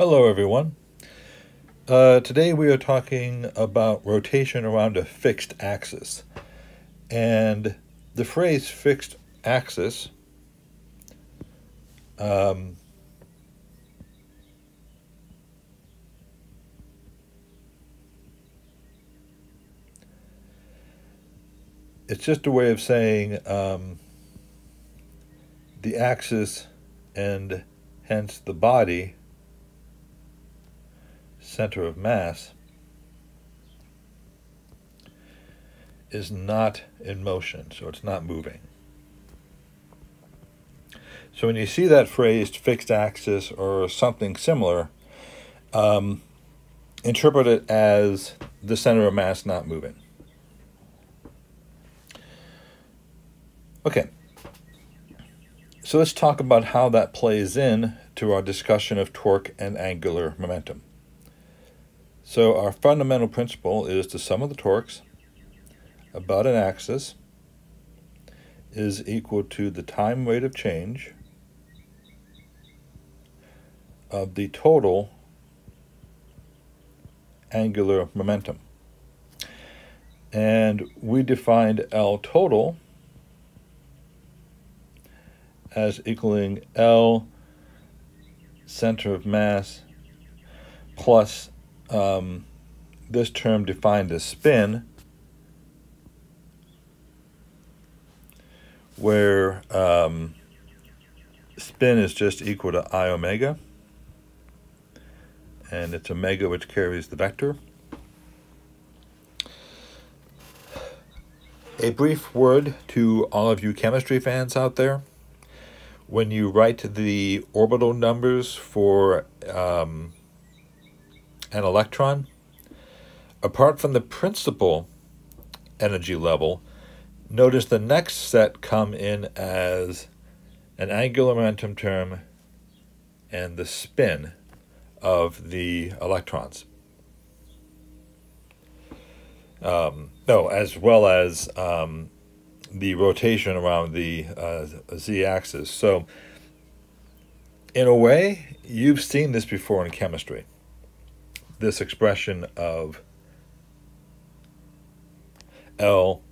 Hello, everyone. Uh, today we are talking about rotation around a fixed axis. And the phrase fixed axis um, it's just a way of saying um, the axis and hence the body center of mass is not in motion, so it's not moving. So when you see that phrase fixed axis or something similar, um, interpret it as the center of mass not moving. Okay. So let's talk about how that plays in to our discussion of torque and angular momentum. So our fundamental principle is the sum of the torques about an axis is equal to the time rate of change of the total angular momentum. And we defined L total as equaling L center of mass plus um, this term defined as spin, where um, spin is just equal to i omega, and it's omega which carries the vector. A brief word to all of you chemistry fans out there. When you write the orbital numbers for um, an electron, apart from the principal energy level, notice the next set come in as an angular momentum term and the spin of the electrons. Um, no, as well as um, the rotation around the uh, z-axis. So, in a way, you've seen this before in chemistry this expression of L,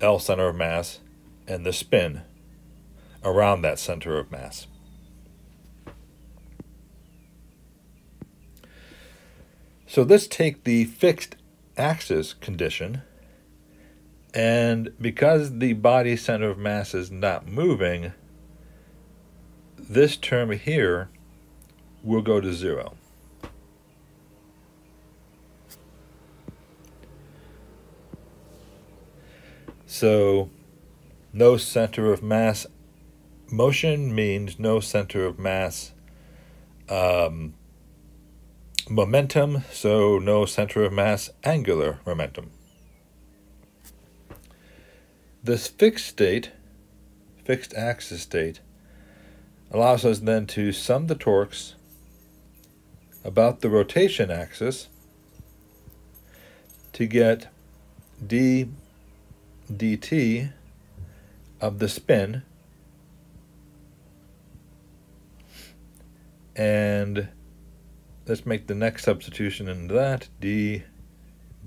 L center of mass, and the spin around that center of mass. So let's take the fixed axis condition, and because the body center of mass is not moving, this term here will go to zero. So no center of mass motion means no center of mass um, momentum, so no center of mass angular momentum. This fixed state, fixed axis state, allows us then to sum the torques about the rotation axis to get d dt of the spin. And let's make the next substitution into that. D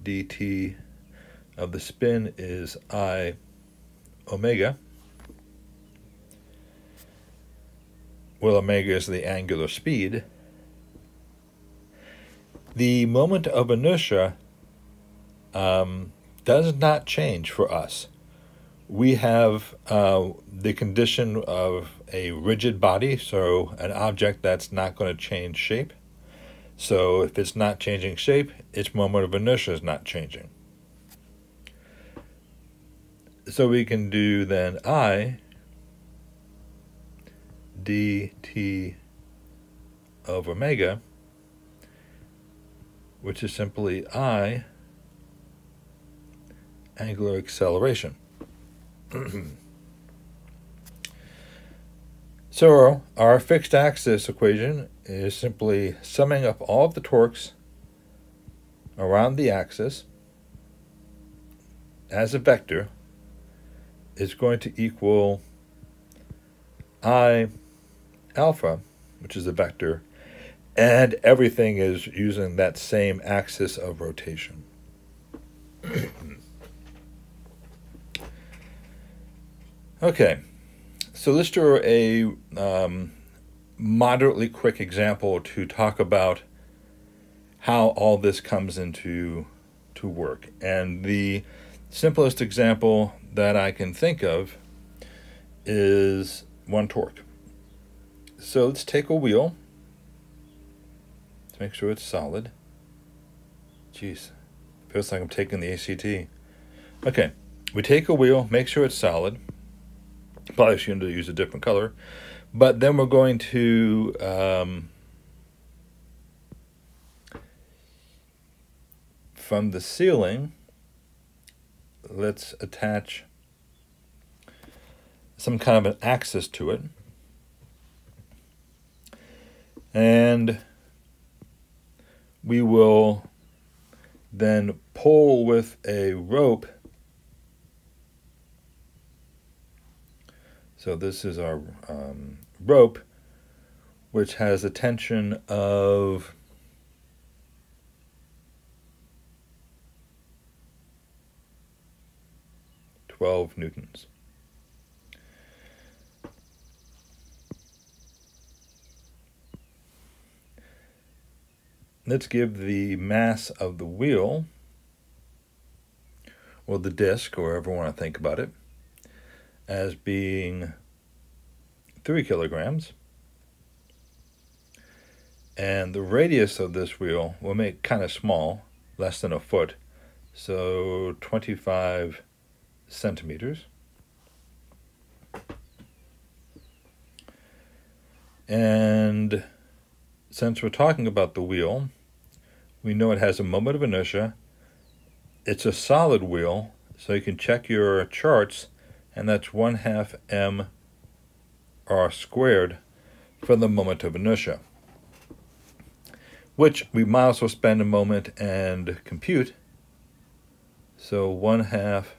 dt of the spin is i omega. Well omega is the angular speed. The moment of inertia um, does not change for us. We have uh, the condition of a rigid body, so an object that's not going to change shape. So if it's not changing shape, its moment of inertia is not changing. So we can do then I dt of omega, which is simply I angular acceleration. so our fixed axis equation is simply summing up all of the torques around the axis as a vector is going to equal I alpha, which is a vector, and everything is using that same axis of rotation. Okay, so let's do a um, moderately quick example to talk about how all this comes into to work. And the simplest example that I can think of is one torque. So let's take a wheel to make sure it's solid. Jeez, feels like I'm taking the ACT. Okay, we take a wheel, make sure it's solid. Probably should use a different color. But then we're going to um, from the ceiling, let's attach some kind of an axis to it. And we will then pull with a rope. So this is our um, rope, which has a tension of twelve newtons. Let's give the mass of the wheel, or the disc, or however you want to think about it, as being 3 kilograms. And the radius of this wheel will make kind of small, less than a foot, so 25 centimeters. And since we're talking about the wheel, we know it has a moment of inertia. It's a solid wheel, so you can check your charts, and that's 1 half m r squared for the moment of inertia, which we might also spend a moment and compute. So 1 half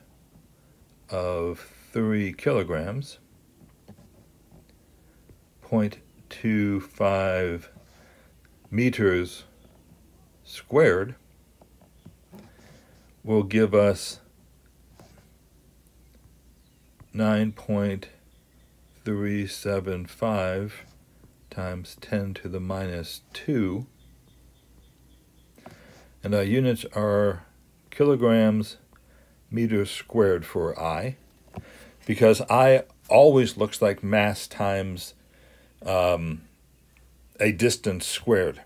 of 3 kilograms, 0.25 meters squared will give us 9.375 times 10 to the minus 2. And our units are kilograms meters squared for I, because I always looks like mass times um, a distance squared.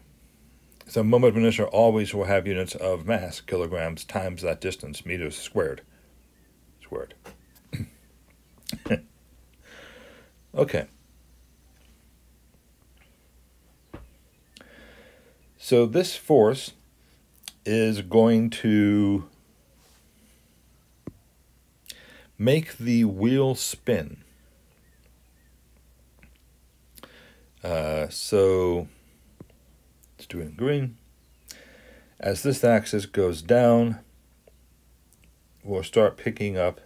So moment of inertia always will have units of mass, kilograms times that distance, meters squared. Squared. okay. So this force is going to make the wheel spin. Uh, so let's do it in green. As this axis goes down, we'll start picking up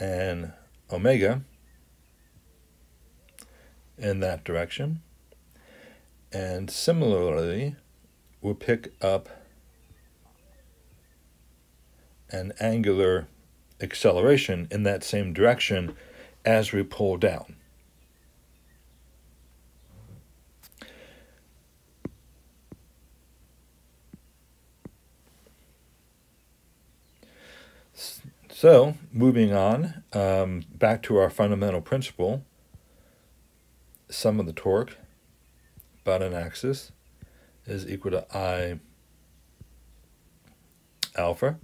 an omega in that direction. And similarly, we'll pick up an angular acceleration in that same direction as we pull down. So, moving on, um, back to our fundamental principle, sum of the torque about an axis is equal to I alpha.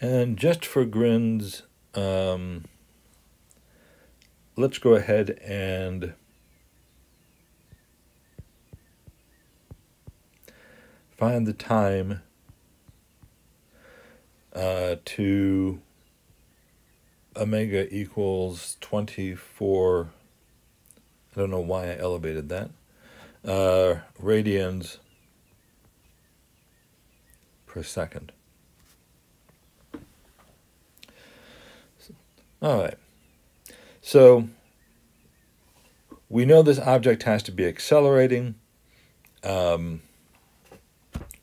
And just for grins, um, let's go ahead and find the time uh, to omega equals 24 I don't know why I elevated that uh, radians per second all right so we know this object has to be accelerating. Um,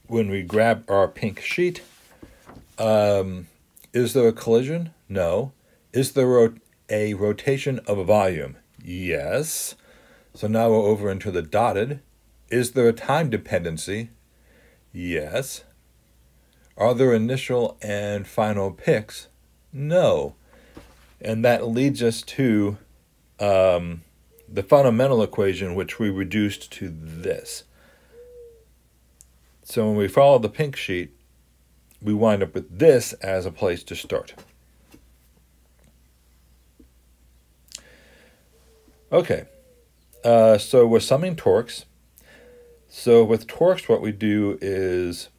when we grab our pink sheet, um, is there a collision? No. Is there a rotation of a volume? Yes. So now we're over into the dotted. Is there a time dependency? Yes. Are there initial and final picks? No. And that leads us to um, the fundamental equation, which we reduced to this. So when we follow the pink sheet, we wind up with this as a place to start. Okay, uh, so we're summing torques. So with torques, what we do is,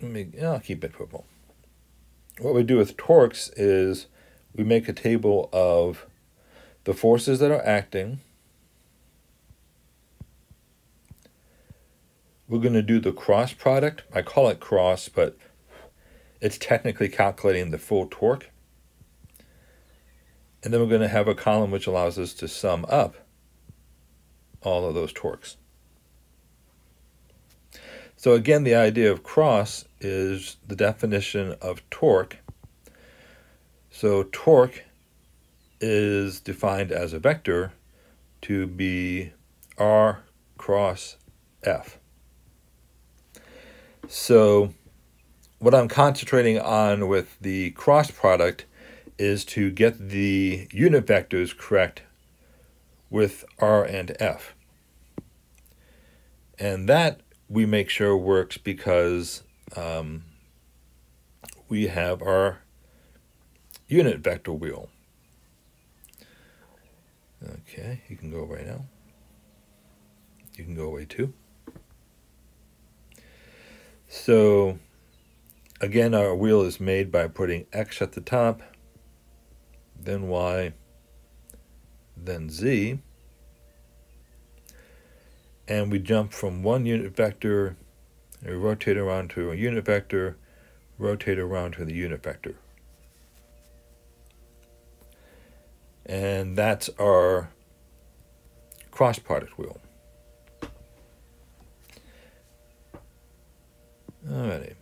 let me, I'll keep it purple. What we do with torques is we make a table of the forces that are acting. We're going to do the cross product. I call it cross, but it's technically calculating the full torque. And then we're going to have a column which allows us to sum up all of those torques. So again, the idea of cross is the definition of torque so torque is defined as a vector to be r cross f. So what I'm concentrating on with the cross product is to get the unit vectors correct with r and f. And that we make sure works because um, we have our unit vector wheel. Okay, you can go away now. You can go away too. So again, our wheel is made by putting X at the top, then Y, then Z. And we jump from one unit vector, and we rotate around to a unit vector, rotate around to the unit vector. and that's our cross product wheel. Alrighty,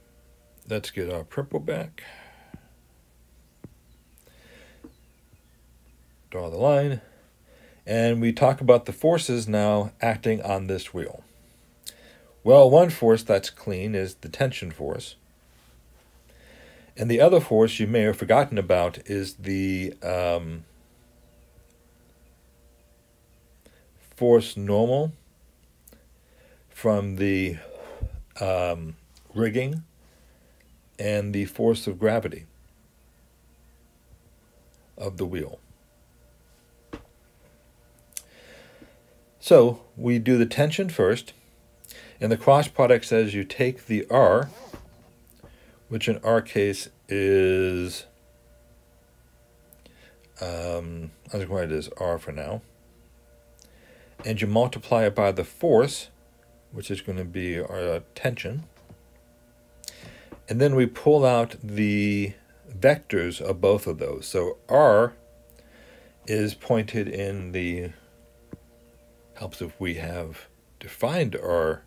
let's get our purple back. Draw the line. And we talk about the forces now acting on this wheel. Well, one force that's clean is the tension force. And the other force you may have forgotten about is the um, force normal from the um, rigging and the force of gravity of the wheel. So we do the tension first, and the cross product says you take the R, which in our case is, um, I just going to as R for now and you multiply it by the force, which is going to be our tension. And then we pull out the vectors of both of those. So R is pointed in the, helps if we have defined our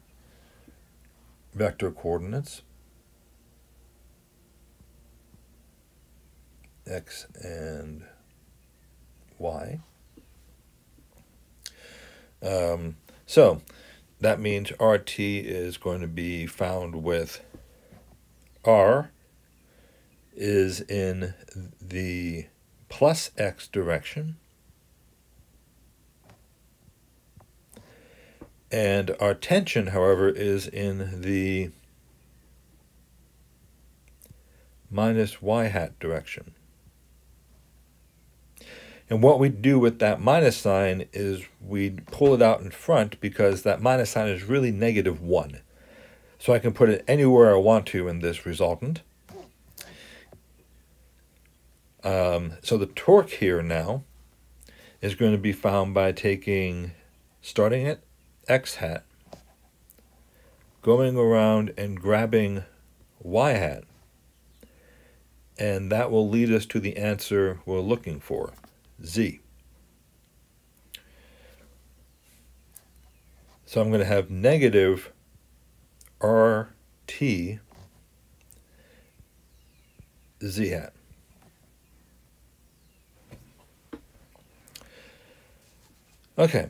vector coordinates, x and y. Um, so that means RT is going to be found with R is in the plus X direction. And our tension, however, is in the minus y hat direction. And what we do with that minus sign is we pull it out in front because that minus sign is really negative 1. So I can put it anywhere I want to in this resultant. Um, so the torque here now is going to be found by taking, starting at x hat, going around and grabbing y hat. And that will lead us to the answer we're looking for, z. So I'm going to have negative RT z hat. Okay,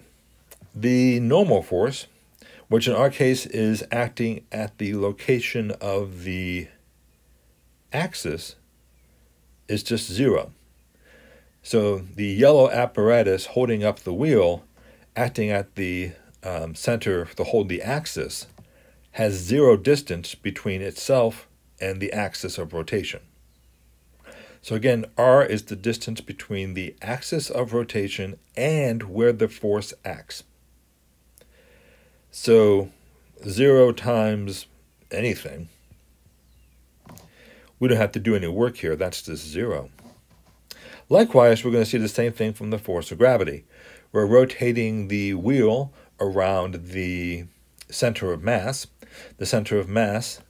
the normal force, which in our case is acting at the location of the axis, is just zero. So the yellow apparatus holding up the wheel, acting at the um, center to hold the axis, has zero distance between itself and the axis of rotation. So again, r is the distance between the axis of rotation and where the force acts. So 0 times anything, we don't have to do any work here, that's just 0. Likewise, we're going to see the same thing from the force of gravity. We're rotating the wheel around the center of mass. The center of mass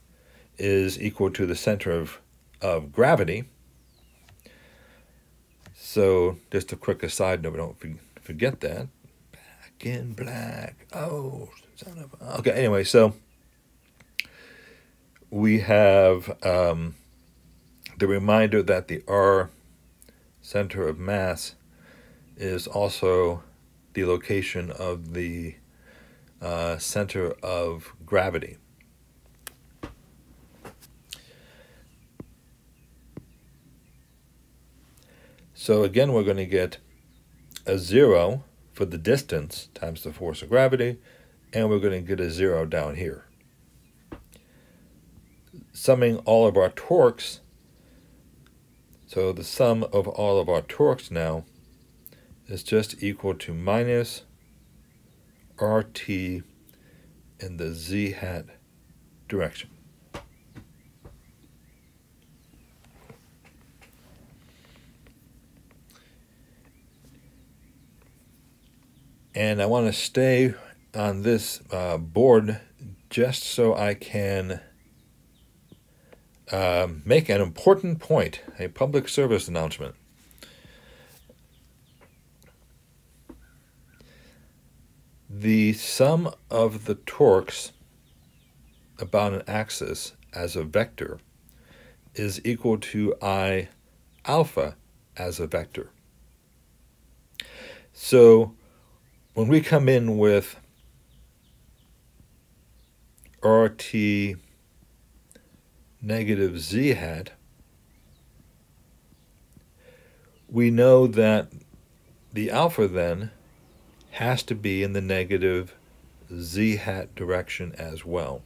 is equal to the center of, of gravity. So just a quick aside note, don't forget that. Back in black. Oh, son of okay. Anyway, so we have um, the reminder that the R center of mass is also the location of the uh, center of gravity. So again, we're going to get a zero for the distance times the force of gravity, and we're going to get a zero down here. Summing all of our torques, so the sum of all of our torques now is just equal to minus RT in the z hat direction. And I want to stay on this uh, board just so I can uh, make an important point, a public service announcement. The sum of the torques about an axis as a vector is equal to I alpha as a vector. So when we come in with RT negative z hat, we know that the alpha then has to be in the negative z hat direction as well.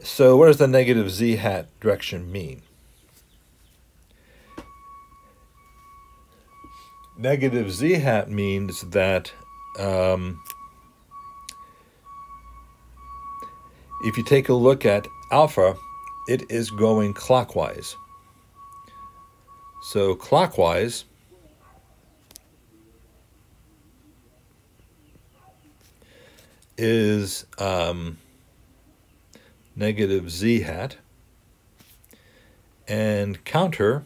So what does the negative z hat direction mean? negative z hat means that um, if you take a look at alpha, it is going clockwise. So clockwise is um, negative z hat, and counter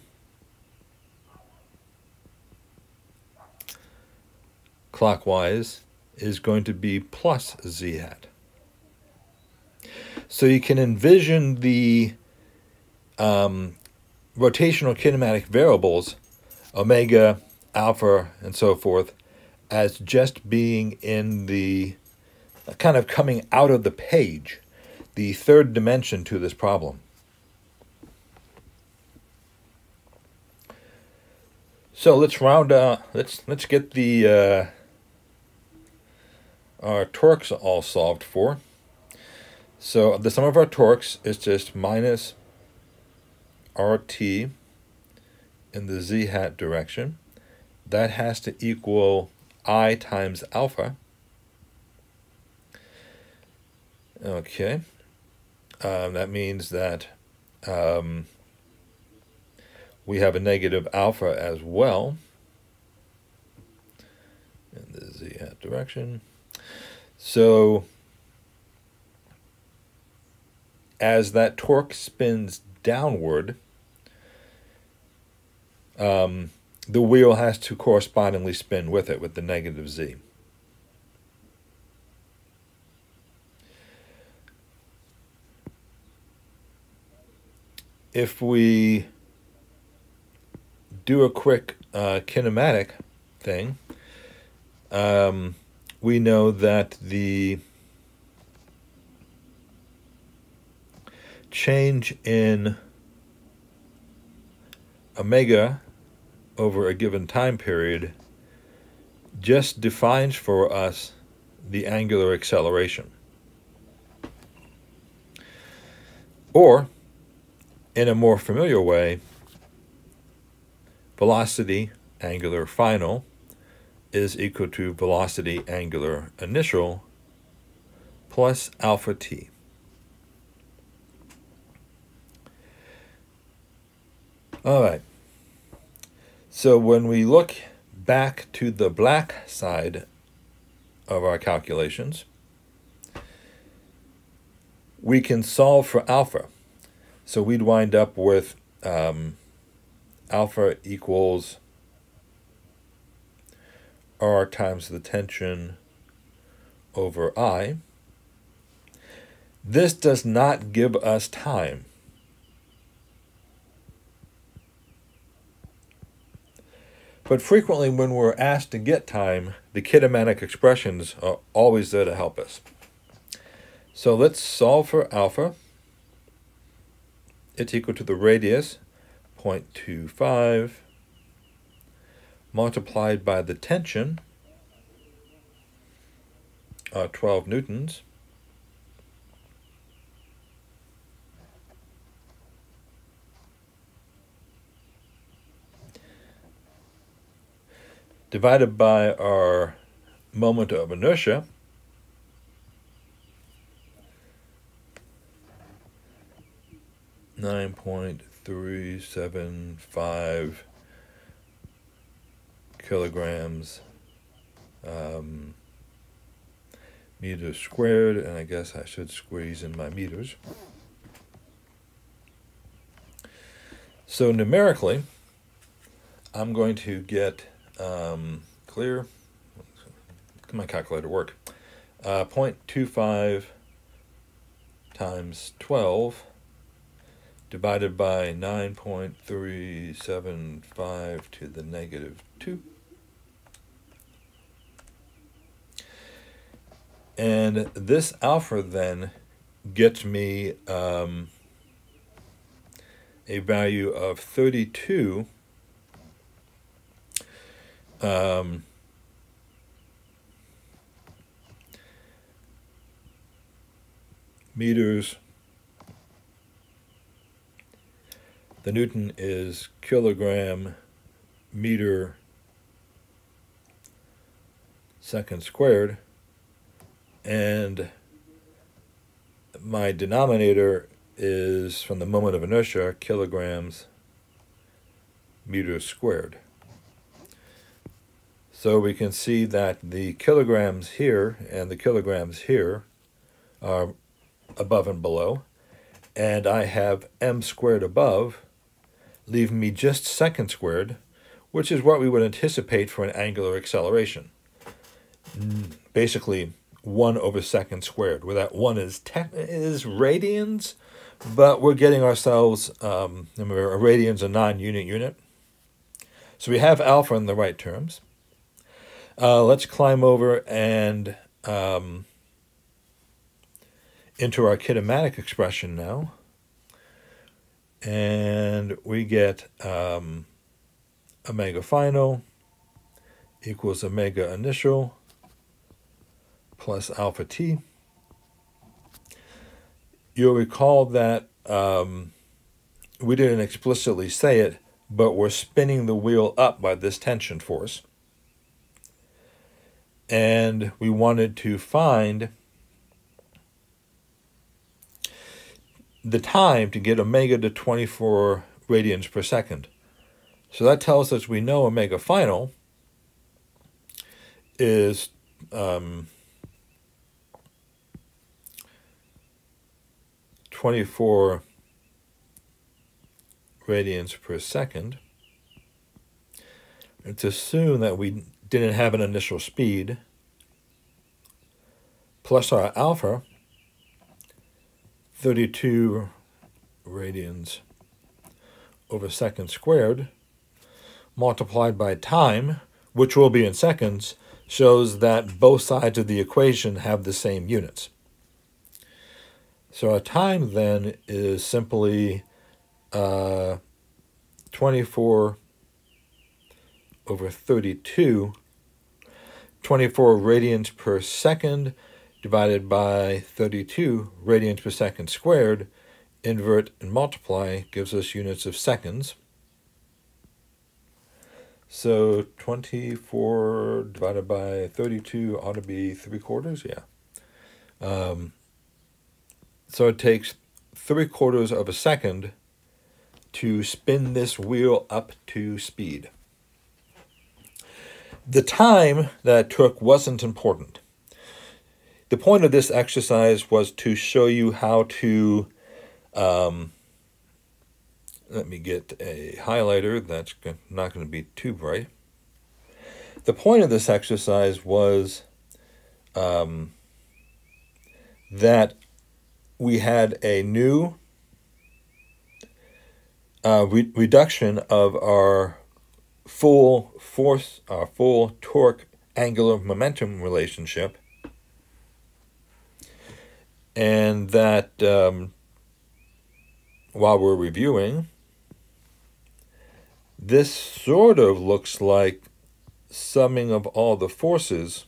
clockwise is going to be plus z hat. So you can envision the um, rotational kinematic variables, omega, alpha, and so forth, as just being in the kind of coming out of the page, the third dimension to this problem. So let's round. Uh, let's let's get the uh, our torques all solved for. So the sum of our torques is just minus RT in the z hat direction. That has to equal I times alpha. Okay. Um, that means that um, we have a negative alpha as well in the z hat direction. So as that torque spins downward, um, the wheel has to correspondingly spin with it with the negative z. if we do a quick uh, kinematic thing, um, we know that the change in omega over a given time period just defines for us the angular acceleration. Or, in a more familiar way, velocity angular final is equal to velocity angular initial plus alpha t. All right. So when we look back to the black side of our calculations, we can solve for alpha. So we'd wind up with um, alpha equals r times the tension over i. This does not give us time. But frequently when we're asked to get time, the kinematic expressions are always there to help us. So let's solve for alpha. It's equal to the radius, 0.25, multiplied by the tension, uh, 12 newtons, divided by our moment of inertia, nine point three seven five kilograms um, meters squared, and I guess I should squeeze in my meters. So numerically, I'm going to get um, clear. My calculator work? Uh, 0.25 times 12 divided by 9.375 to the negative 2. And this alpha then gets me um, a value of 32 um, meters. The Newton is kilogram meter second squared. And my denominator is from the moment of inertia, kilograms meters squared. So we can see that the kilograms here and the kilograms here are above and below. And I have m squared above, leaving me just second squared, which is what we would anticipate for an angular acceleration. Basically, 1 over second squared, where that 1 is, is radians, but we're getting ourselves, um, a radian's a non-unit unit. So we have alpha in the right terms. Uh, let's climb over and um, into our kinematic expression now. And we get um, omega final equals omega initial plus alpha t. You'll recall that um, we didn't explicitly say it, but we're spinning the wheel up by this tension force and we wanted to find the time to get omega to 24 radians per second. So that tells us we know omega final is um, 24 radians per second. It's assume that we didn't have an initial speed, plus our alpha, 32 radians over second squared multiplied by time, which will be in seconds, shows that both sides of the equation have the same units. So our time then is simply uh, 24 over 32, 24 radians per second divided by 32 radians per second squared, invert and multiply gives us units of seconds. So 24 divided by 32 ought to be 3 quarters, yeah. Um, so it takes 3 quarters of a second to spin this wheel up to speed. The time that it took wasn't important. The point of this exercise was to show you how to um, let me get a highlighter that's not going to be too bright. The point of this exercise was um, that we had a new uh, re reduction of our full force, our full torque angular momentum relationship, and that um, while we're reviewing, this sort of looks like summing of all the forces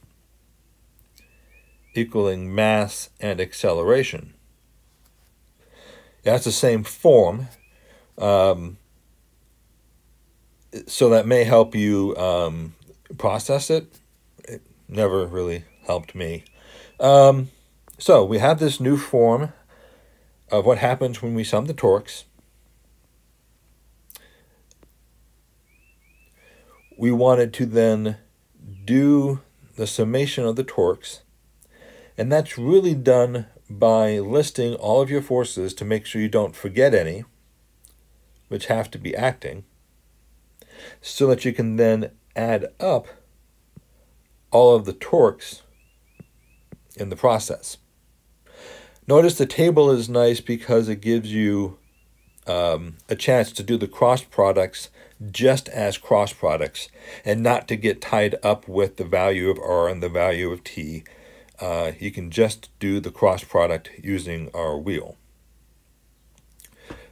equaling mass and acceleration. That's the same form, um, so that may help you um, process it. It never really helped me. Um, so we have this new form of what happens when we sum the torques. we wanted to then do the summation of the torques, and that's really done by listing all of your forces to make sure you don't forget any, which have to be acting, so that you can then add up all of the torques in the process. Notice the table is nice because it gives you um, a chance to do the cross products just as cross products and not to get tied up with the value of R and the value of T. Uh, you can just do the cross product using our wheel.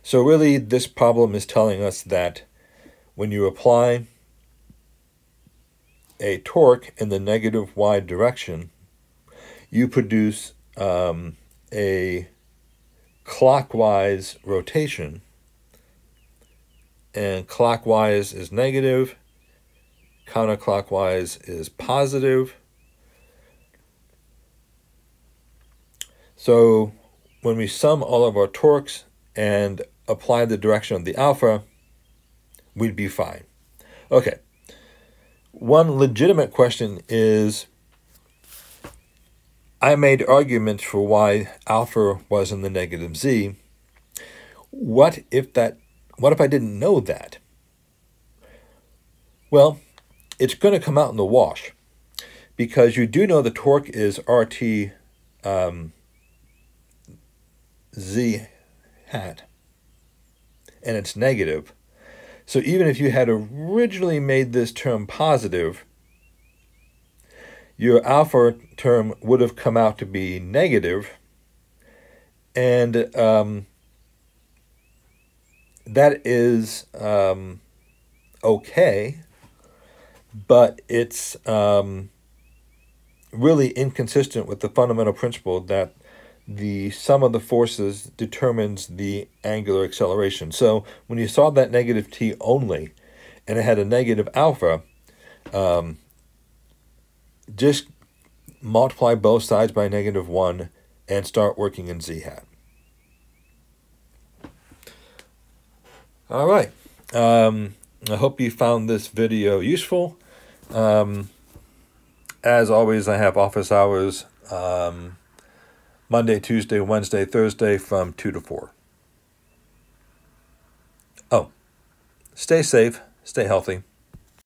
So really this problem is telling us that when you apply a torque in the negative y direction, you produce um, a clockwise rotation and clockwise is negative, counterclockwise is positive. So when we sum all of our torques and apply the direction of the alpha, we'd be fine. Okay. One legitimate question is I made arguments for why alpha was in the negative z. What if that what if I didn't know that? Well, it's going to come out in the wash because you do know the torque is RT um, Z hat and it's negative. So even if you had originally made this term positive, your alpha term would have come out to be negative, and um, that is um, okay, but it's um, really inconsistent with the fundamental principle that the sum of the forces determines the angular acceleration. So when you saw that negative t only, and it had a negative alpha, um, just multiply both sides by negative 1 and start working in z hat. All right. Um, I hope you found this video useful. Um, as always, I have office hours um, Monday, Tuesday, Wednesday, Thursday from 2 to 4. Oh, stay safe, stay healthy.